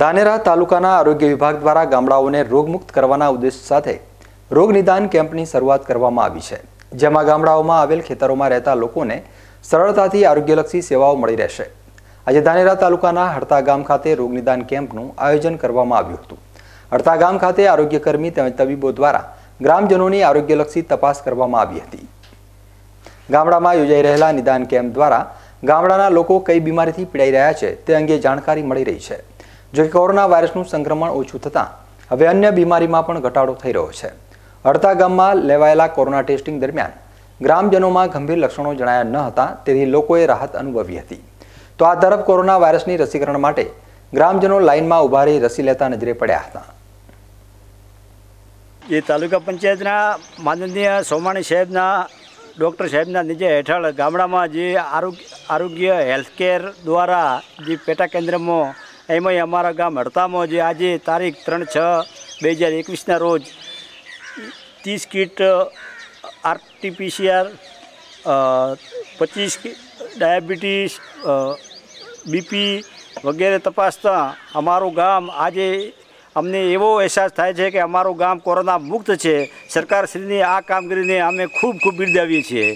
ધાનેરા તાલુકાના આરોગ્ય વિભાગ દ્વારા ગામડાઓને રોગમુક્ત કરવાના ઉદ્દેશ સાથે રોગ નિદાન કેમ્પની શરૂઆત કરવામાં આવી છે, જેમાં ગામડાઓમાં આવેલ ખેતરોમાં રહેતા લોકોને સરળતાથી આરોગ્યલક્ષી સેવાઓ મળી રહેશે. આજે ધાનેરા તાલુકાના હડતા ગામ ખાતે રોગ નિદાન કેમ્પનું આયોજન કરવામાં આવ્યું હતું. હડતા ગામ ખાતે આરોગ્યકર્મી તેમજ તબીબો દ્વારા ગ્રામજનોની આરોગ્યલક્ષી તપાસ કરવામાં આવી હતી. ગામડામાં યોજાઈ રહેલા નિદાન કેમ્પ દ્વારા ગામડાના લોકો કઈ બીમારીથી પીડાઈ રહ્યા છે તે અંગે જાણકારી મળી રહી છે. જો કે કોરોના વાયરસનું સંક્રમણ ઓછું થતાં હવે અન્ય બીમારીમાં પણ ઘટાડો થઈ રહ્યો છે. અડતા ગામમાં લેવાયેલા કોરોના ટેસ્ટિંગ દરમિયાન ગ્રામજનોમાં ગંભીર લક્ષણો જણાયા ન હતા, તેથી લોકોએ રાહત અનુભવી હતી. તો આ તરફ કોરોના વાયરસની રસીકરણ માટે ગ્રામજનો લાઇનમાં ઊભા રહી રસી લેતા નજરે પડ્યા હતા. એ તાલુકા પંચાયતના માનનીય સોમાણી સાહેબના, ડૉક્ટર સાહેબના નીચે હેઠળ ગામડામાં જે આરોગ્ય આરોગ્ય હેલ્થકેર દ્વારા જે પેટા કેન્દ્રમાં એમાંય અમારા ગામ હડતામાં જે આજે તારીખ ત્રણ છ બે હજાર એકવીસના રોજ ત્રીસ કીટ આરટીપીસીઆર પચીસ ડાયાબિટીસ બીપી વગેરે તપાસતા અમારું ગામ આજે અમને એવો અહેસાસ થાય છે કે અમારું ગામ કોરોના મુક્ત છે. સરકારશ્રીની આ કામગીરીને અમે ખૂબ ખૂબ બિરદાવીએ છીએ.